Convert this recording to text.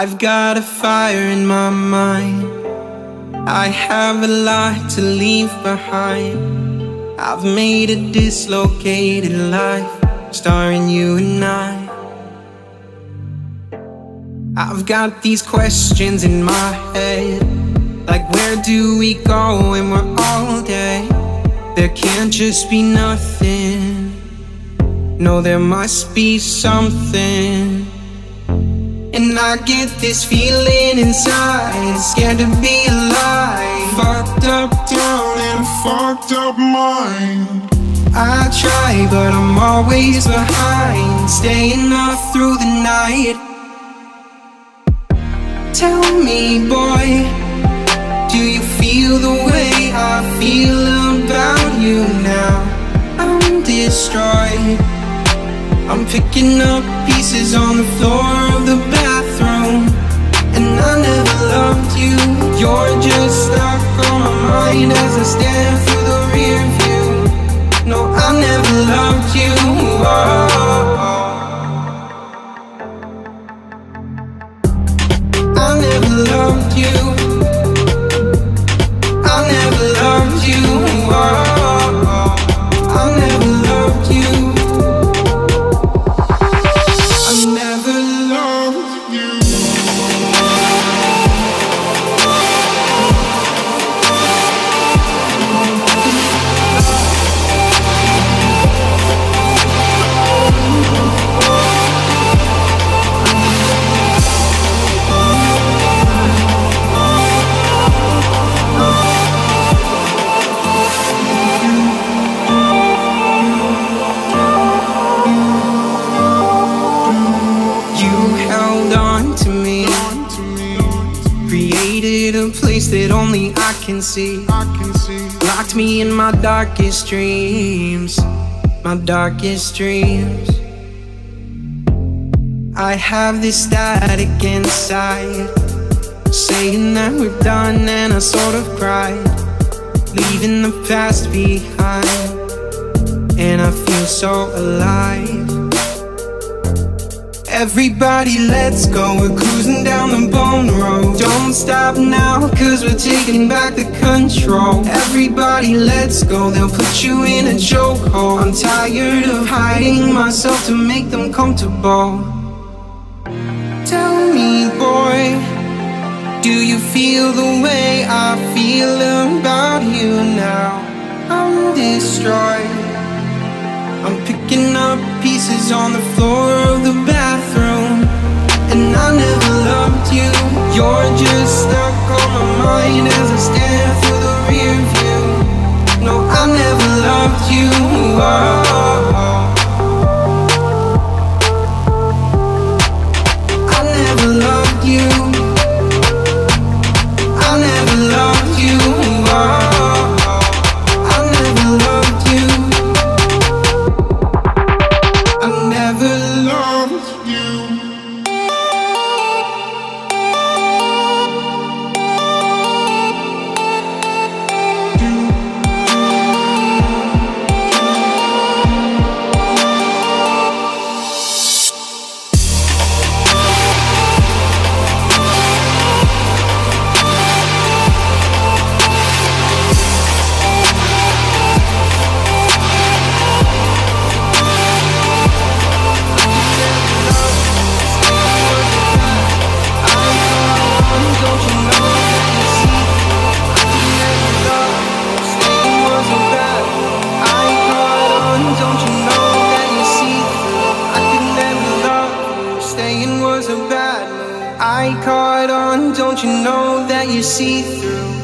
I've got a fire in my mind. I have a lot to leave behind. I've made a dislocated life, starring you and I. I've got these questions in my head, like where do we go when we're all dead? There can't just be nothing. No, there must be something. And I get this feeling inside. Scared to be alive. Fucked up down and fucked up mind I try but I'm always behind. Staying up through the night. Tell me boy I'm picking up pieces on the floor of the bathroom And I never loved you. You're just stuck on my mind as I stare through the rear view. No, I never loved you. Oh. I never loved you that only I can see. I can see. Locked me in my darkest dreams, my darkest dreams. I have this static inside, saying that we're done, and I sort of cried, leaving the past behind, and I feel so alive. Everybody let's go, we're cruising down the bone road. Don't stop now, cause we're taking back the control. Everybody let's go, they'll put you in a chokehold. I'm tired of hiding myself to make them comfortable. Tell me boy, do you feel the way I feel about you now? I'm destroyed. I'm picking up pieces on the floor of the bathroom you oh. You know that you see through